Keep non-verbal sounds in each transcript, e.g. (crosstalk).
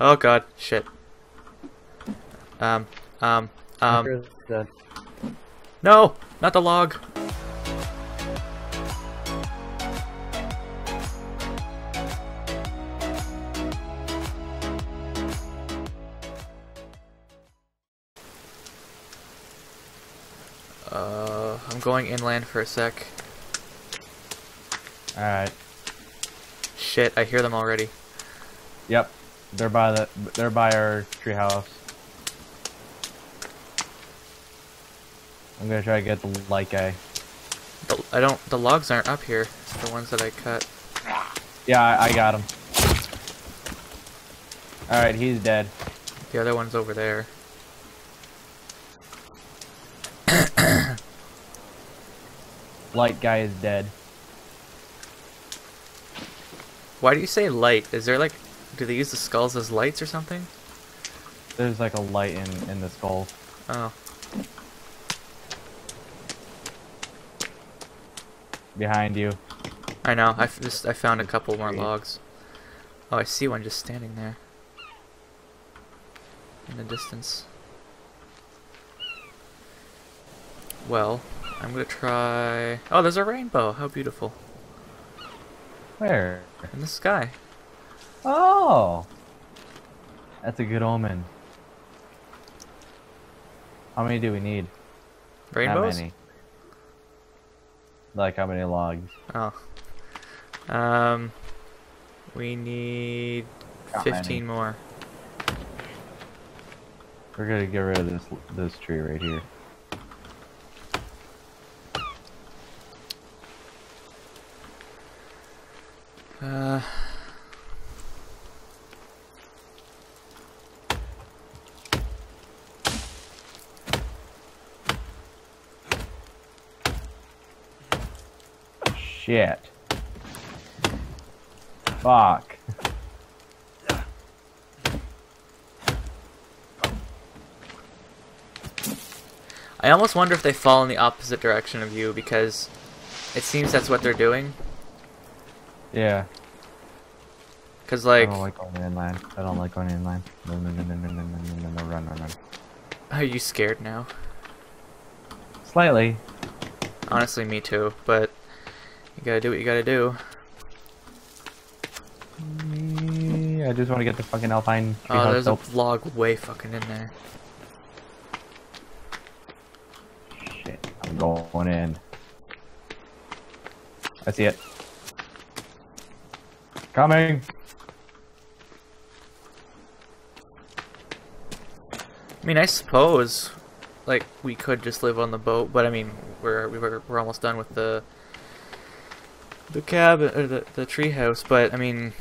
Oh god, shit. Um, um, um. No! Not the log! Uh, I'm going inland for a sec. Alright. Shit, I hear them already. Yep. They're by the they're by our treehouse. I'm gonna try to get the light guy. The, I don't. The logs aren't up here. The ones that I cut. Yeah, I, I got him. Alright, he's dead. The other one's over there. (coughs) Light guy is dead. Why do you say light? Is there like, do they use the skulls as lights or something? There's like a light in in the skull. Oh, behind you. I know. I f- just I found a couple more logs. Oh, I see one just standing there in the distance. Well, I'm gonna try. Oh, there's a rainbow. How beautiful Where? in the sky. Oh, that's a good omen. How many do we need? Rainbows? How many? Like how many logs? Oh. Um, we need How 15 many? more. We're gonna get rid of this this tree right here. Uh. Shit. Fuck. I almost wonder if they fall in the opposite direction of you because it seems that's what they're doing. Yeah. Cause like I like, don't like going inland. I don't like going inland. No, no, no, no, no, no, no, no, no, no, run, run, run. are you scared now? Slightly. Honestly, me too. But you gotta do what you gotta do. Mm, I just want to get the fucking alpine Oh, there's a log way fucking in there. Shit, I'm going in. I see it. Coming. I mean, I suppose, like, we could just live on the boat, but I mean, we're we were we're almost done with the the cabin or the the treehouse. But I mean,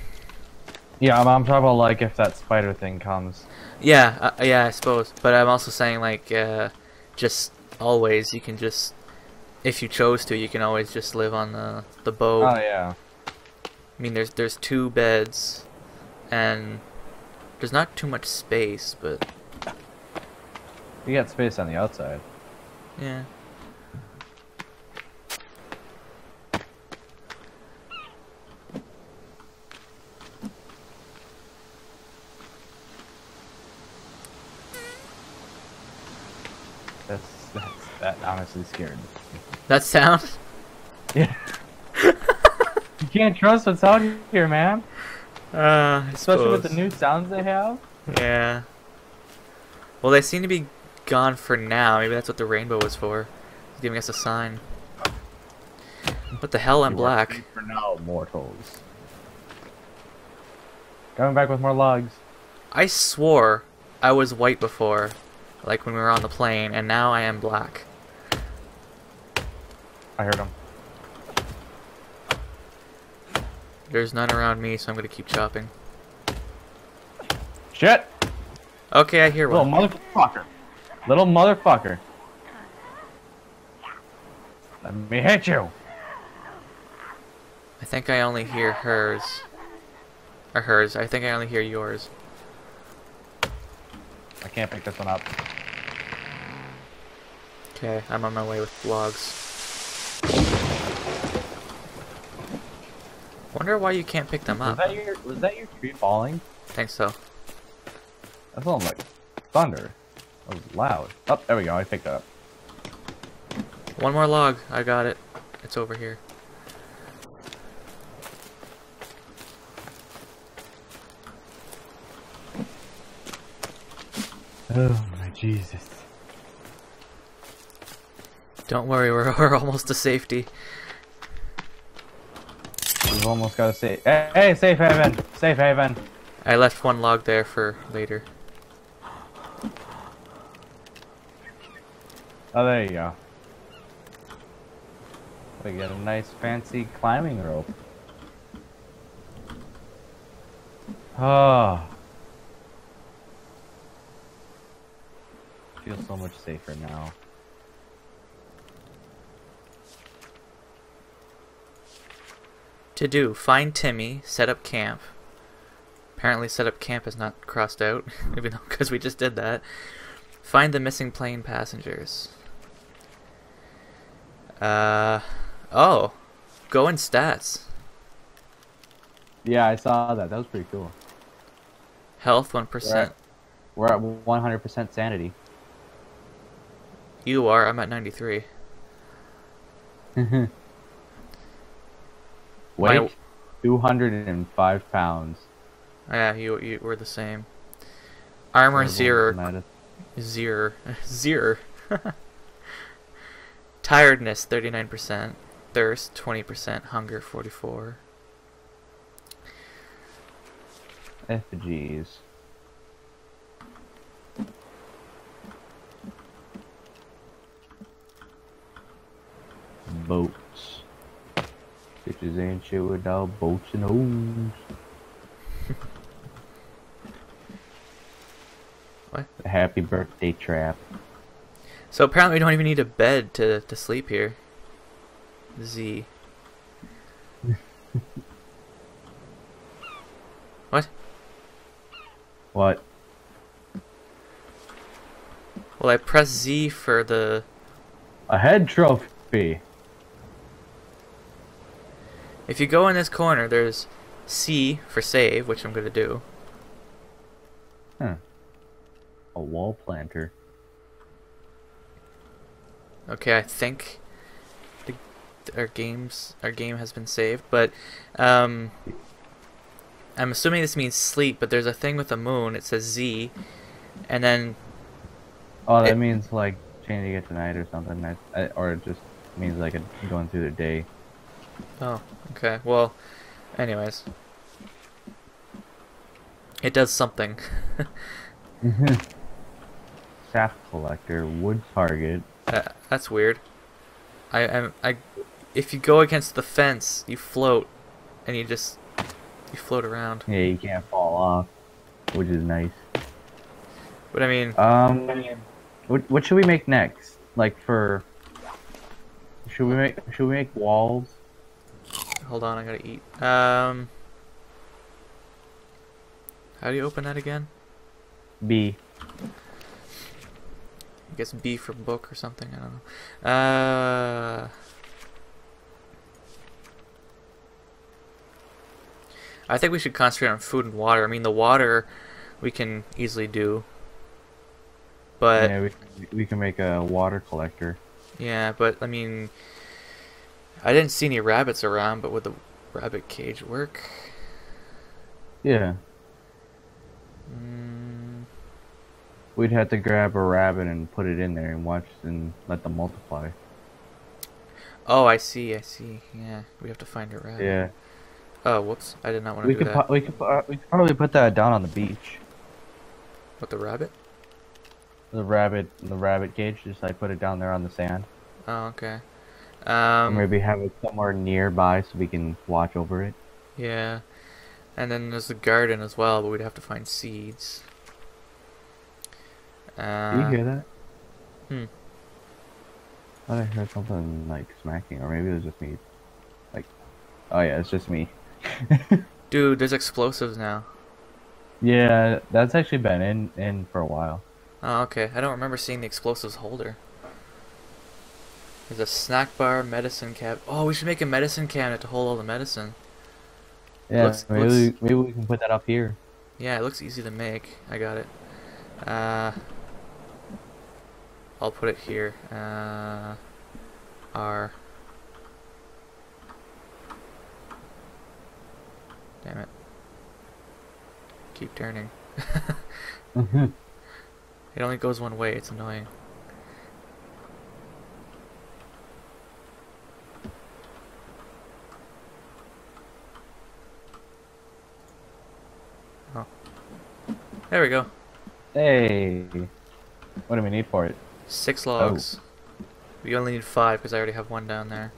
Yeah, I'm, I'm talking about like if that spider thing comes. yeah, uh, yeah, I suppose. But I'm also saying like, uh, just always you can just, if you chose to, you can always just live on the the boat. Oh yeah. I mean, there's there's two beds, and there's not too much space, but You got space on the outside. yeah. That's, that's that honestly scared. That sound. Yeah. (laughs) you can't trust what's out here, man. Uh, I Especially with the new sounds they have. Yeah. Well, they seem to be gone for now. Maybe that's what the rainbow was for. It's giving us a sign. What the hell? I'm You black. For now, mortals. Coming back with more logs. I swore I was white before, like when we were on the plane, and now I am black. I heard them. There's none around me, so I'm gonna keep chopping. Shit! Okay, I hear one. Little motherfucker. Little motherfucker. Let me hit you. I think I only hear hers. Or hers. I think I only hear yours. I can't pick this one up. Okay, I'm on my way with logs. Wonder why you can't pick them Was up. that your was that your tree falling? I think so. That sounds like thunder. That was loud. Oh, there we go. I picked it up. One more log. I got it. It's over here. Oh my Jesus. Don't worry, we're, (laughs) we're almost to safety. We've almost got to say, hey, hey, safe haven, safe haven. I left one log there for later. Oh, there you go. We get a nice fancy climbing rope. Oh. Feel so much safer now. To do, find Timmy, set up camp. Apparently set up camp is not crossed out, (laughs) even though because we just did that. Find the missing plane passengers. Uh, oh, go in stats. Yeah, I saw that. That was pretty cool. Health one percent. We're at 100% sanity. You are. I'm at ninety three. (laughs) Weight, My- 205 pounds. Yeah, you you were the same. Armor Terrible zero zero (laughs) zero. (laughs) Tiredness thirty nine percent. Thirst twenty percent. Hunger forty four. Effigies. Boats. Bitches ain't shit without boats and hoes. (laughs) What? The happy birthday trap. So apparently we don't even need a bed to, to sleep here. Z. (laughs) what? What? Well, I press Z for the. A head trophy. If you go in this corner, there's C for save, which I'm gonna do. Huh. A wall planter. Okay, I think the, our games our game has been saved, but um, I'm assuming this means sleep. But there's a thing with the moon. It says Z, and then Oh, that It- means like changing it tonight or something. That, uh, or it just means like a, going through the day. oh, okay. Well, anyways, it does something. (laughs) Sap collector, wood target. Uh, that's weird. I am I. If you go against the fence, you float, and you just you float around. Yeah, you can't fall off, which is nice. But I mean, Um, what what should we make next? Like for should we make should we make walls? Hold on, I gotta eat. Um, how do you open that again? B. I guess B for book or something. I don't know. Uh, I think we should concentrate on food and water. I mean, the water we can easily do, but yeah, we we can make a water collector. Yeah, but I mean, I didn't see any rabbits around, but would the rabbit cage work? Yeah, Mm, we'd have to grab a rabbit and put it in there and watch and let them multiply. oh, I see, I see. Yeah, we have to find a rabbit. Yeah, Oh, whoops! I did not want to we do could that. we could po- we could probably put that down on the beach. With the rabbit? The rabbit the rabbit cage, just like put it down there on the sand. Oh, okay. Or Um, maybe have it somewhere nearby so we can watch over it. yeah. And then there's the garden as well, but we'd have to find seeds. Uh, Do you hear that? hmm. I thought I heard something like smacking, or maybe it was just me. Like, oh yeah, it's just me. (laughs) Dude, there's explosives now. Yeah, that's actually been in in for a while. Oh, okay. I don't remember seeing the explosives holder. There's a snack bar, medicine cab. Oh, we should make a medicine cabinet to hold all the medicine. Yeah, Looks- maybe looks- we, maybe we can put that up here. Yeah, it looks easy to make. I got it. Uh, I'll put it here. Uh, R. Damn it. Keep turning. (laughs) Mm-hmm. It only goes one way, it's annoying. There we go. Hey. What do we need for it? Six logs. We only need five because I already have one down there.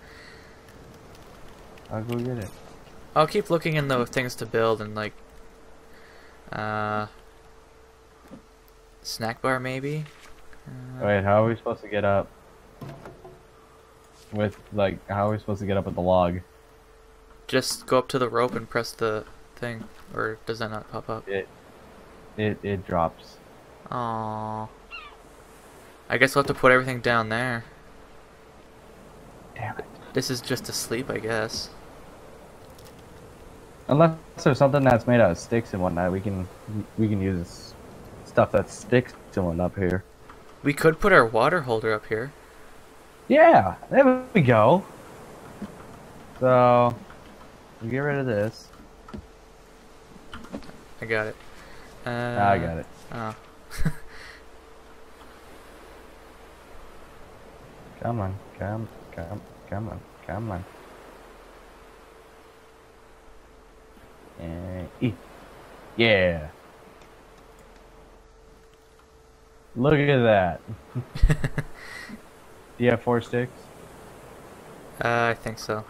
I'll go get it. I'll keep looking in the things to build and like uh snack bar maybe. Uh, Wait, how are we supposed to get up? With like, how are we supposed to get up with the log? Just go up to the rope and press the thing, or does that not pop up? It, it, it drops. Aww. I guess we'll have to put everything down there. Damn it. This is just to sleep, I guess. Unless there's something that's made out of sticks and whatnot, we can we can use stuff that sticks and whatnot up here. We could put our water holder up here. Yeah, there we go. So, we get rid of this. I got it. Uh, I got it. Oh. Come on, come, come, come on, come on. And E. Yeah. Look at that. (laughs) Do you have four sticks? uh, I think so.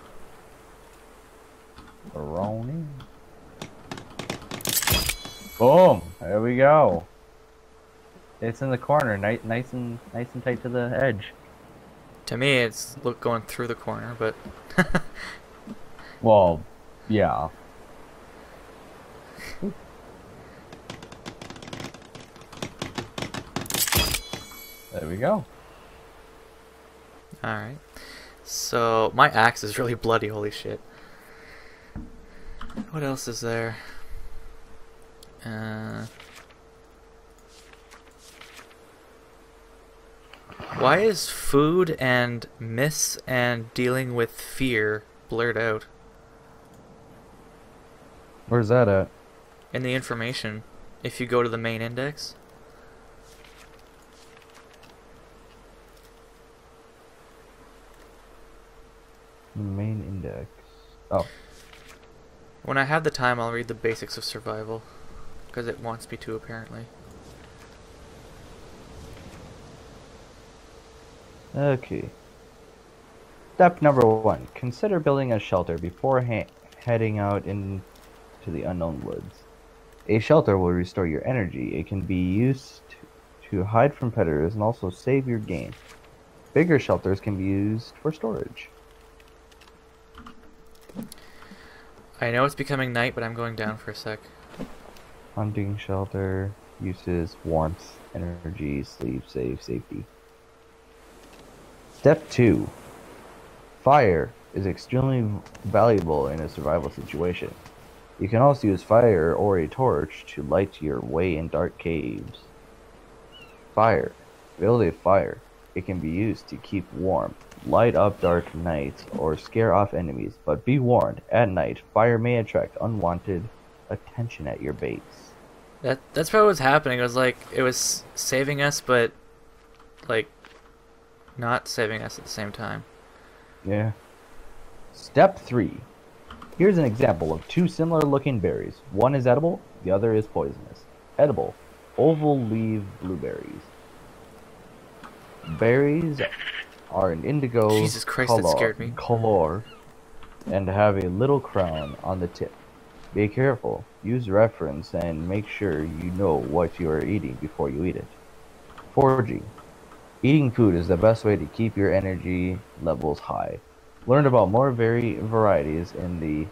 Rolling. Boom! There we go. It's in the corner, nice, nice and nice and tight to the edge. To me, it's look going through the corner, but (laughs) Well, yeah. There we go. all right. So my axe is really bloody. Holy shit. What else is there? Uh, why is food and miss and dealing with fear blurred out Where's that at? in the information? If you go to the main index, Main index. Oh, when I have the time, I'll read the basics of survival because it wants me to apparently. okay. Step number one: Consider building a shelter before heading out into the unknown woods. A shelter will restore your energy. It can be used to, to hide from predators and also save your game. Bigger shelters can be used for storage. I know it's becoming night, but I'm going down for a sec. Hunting shelter uses warmth, energy, sleep, save, safety. Step 2 Fire is extremely valuable in a survival situation. You can also use fire or a torch to light your way in dark caves. Fire. Build a fire. It can be used to keep warm, light up dark nights, or scare off enemies, but be warned, at night, fire may attract unwanted attention at your base. That that's probably what's happening. It was like it was saving us, but like not saving us at the same time. Yeah. Step 3. Here's an example of two similar looking berries. One is edible, the other is poisonous. Edible. Oval leaf blueberries. Berries are an indigo Jesus Christ, that color, scared me. color and have a little crown on the tip. Be careful. Use reference and make sure you know what you are eating before you eat it. Foraging. Eating food is the best way to keep your energy levels high. Learn about more vari- varieties in the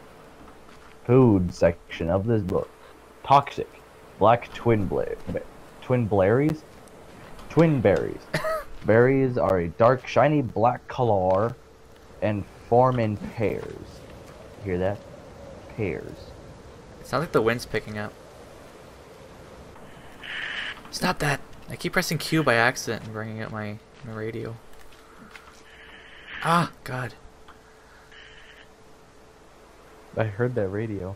food section of this book. Toxic. Black twin bla- twin berries? Twin berries. (coughs) berries are a dark, shiny black color and form in pairs. Hear that? Pairs. Sounds like the wind's picking up. Stop that! I keep pressing Q by accident and bringing up my, my radio. Ah, God. I heard that radio.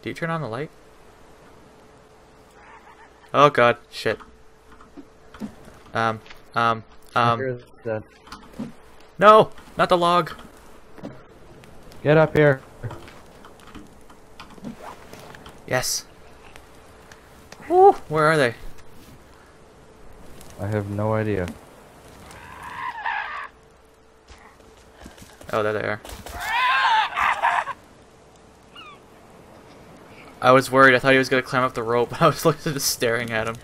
Do you turn on the light? Oh God, shit. Um, um, um, no! Not the log! Get up here. Yes. Woo! Where are they? I have no idea. Oh, there they are. I was worried. I thought he was gonna climb up the rope. (laughs) I was looking just staring at him.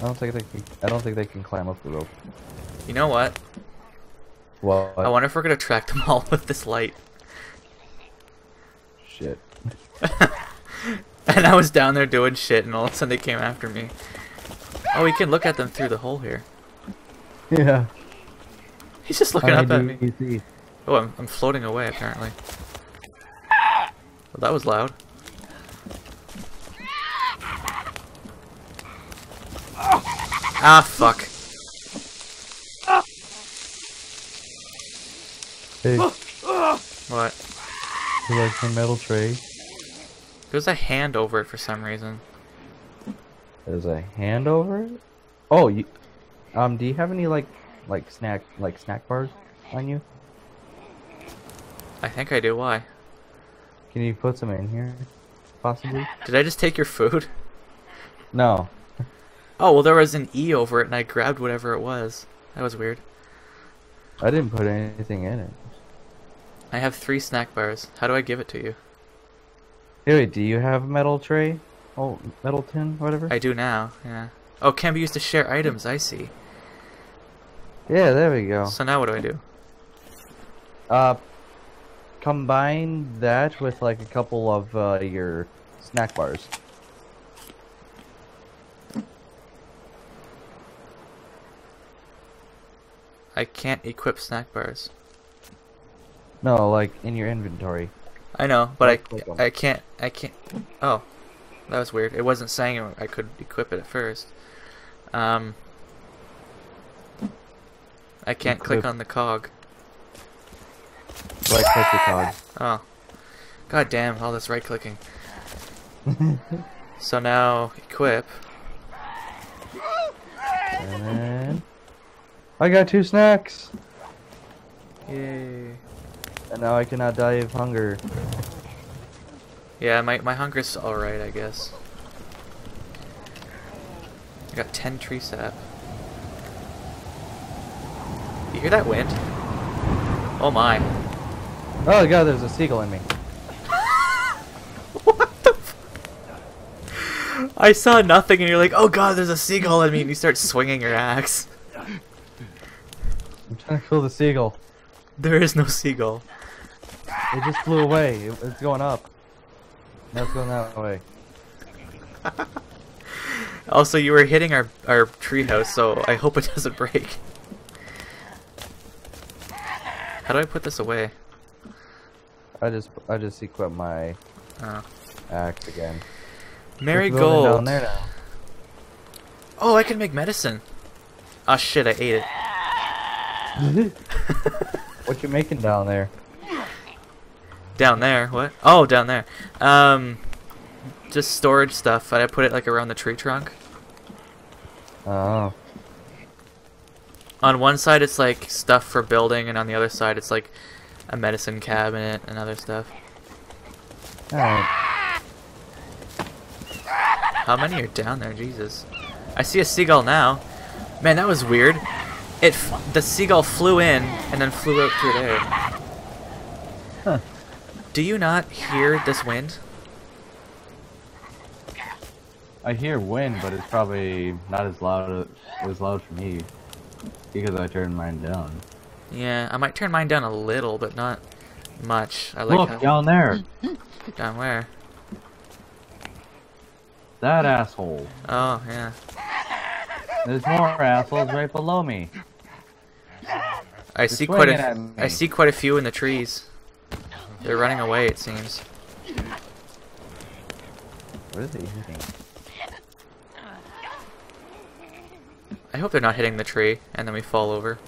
I don't think they can. I don't think they can climb up the rope. You know what? Well, I wonder if we're gonna track them (laughs) all with this light. Shit. (laughs) and I was down there doing shit, and all of a sudden they came after me. Oh, we can look at them through the hole here. Yeah. He's just looking How up at me. Oh, I'm, I'm floating away apparently. Well, that was loud. Ah, fuck. Hey, What? You like my metal tray? There's a hand over it for some reason. There's a hand over it. Oh, you. Um, do you have any like, like snack, like snack bars on you? I think I do. Why? Can you put some in here, possibly? Did I just take your food? No. Oh, well, there was an E over it, and I grabbed whatever it was. That was weird. I didn't put anything in it. I have three snack bars. How do I give it to you? Wait, do you have a metal tray? Oh, metal tin, whatever. I do now, yeah. Oh, can be used to share items, I see. Yeah, there we go. So now what do I do? Uh, combine that with like a couple of uh, your snack bars. I can't equip snack bars. No, like in your inventory. I know, but. I, I can't, I can't, oh, that was weird. It wasn't saying I could equip it at first. Um, I can't click on the cog. Right click the cog. Oh, god damn, all this right clicking. (laughs) so now, equip. And then I got two snacks, Yay. And now I cannot die of hunger. Yeah, my, my hunger's alright, I guess. I got 10 tree sap. You hear that wind? Oh my. Oh god, there's a seagull in me. (laughs) What the f- I saw nothing and you're like, oh god, there's a seagull in me, and you start swinging your axe. I'm trying to kill the seagull. There is no seagull. It just flew away. It, it's going up. Now it's going that way. (laughs) Also, you were hitting our, our treehouse, so I hope it doesn't break. How do I put this away? I just I just equip my Oh. axe again. Mary There's a building Gold. down there now. Oh, I can make medicine. Oh shit, I ate it. (laughs) what you making down there? Down there, what? Oh, down there. Um, just storage stuff. I put it like around the tree trunk. Oh, On one side, it's like stuff for building, and on the other side, it's like a medicine cabinet and other stuff. alright. How many are down there? Jesus. I see a seagull now. Man, that was weird. It f- the seagull flew in and then flew out through there. Do you not hear this wind? I hear wind, but it's probably not as loud as loud for me because I turned mine down. Yeah, I might turn mine down a little, but not much. I like Look how down there, down where? that asshole. Oh yeah. There's more assholes right below me. I see quite a I see quite a few in the trees. They're running away, it seems. What is he hitting? I hope they're not hitting the tree and then we fall over.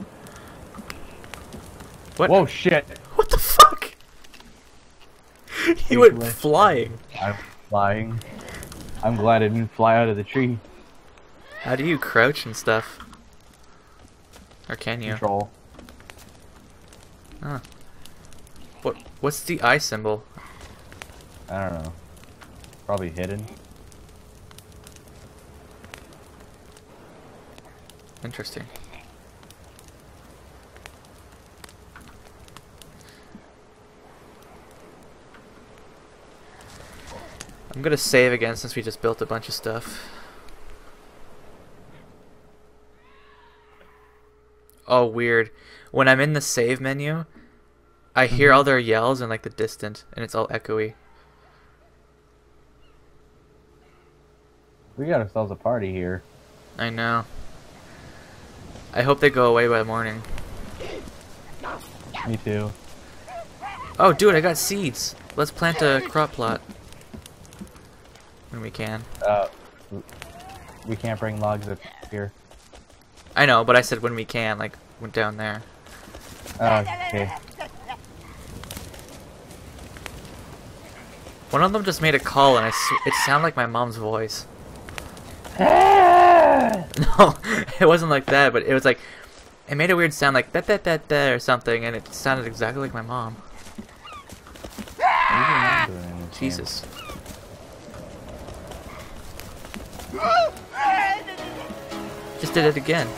What? Whoa, shit! What the fuck? (laughs) he Big went flying. I'm flying. I'm glad I didn't fly out of the tree. How do you crouch and stuff? Or can you? Control. What? What's the eye symbol? I don't know. Probably hidden. Interesting. I'm gonna save again since we just built a bunch of stuff. Oh, weird. When I'm in the save menu, I hear all their yells in like the distant, and it's all echoey. We got ourselves a party here. I know. I hope they go away by morning. Me too. Oh, dude, I got seeds. Let's plant a crop plot. When we can. Uh, we can't bring logs up here. I know, but I said when we can, like, went down there. Uh, okay. One of them just made a call, and I it sounded like my mom's voice. (laughs) No, (laughs) it wasn't like that, but it was like, it made a weird sound like that, that, that, that, or something, and it sounded exactly like my mom. Jesus. Just did it again.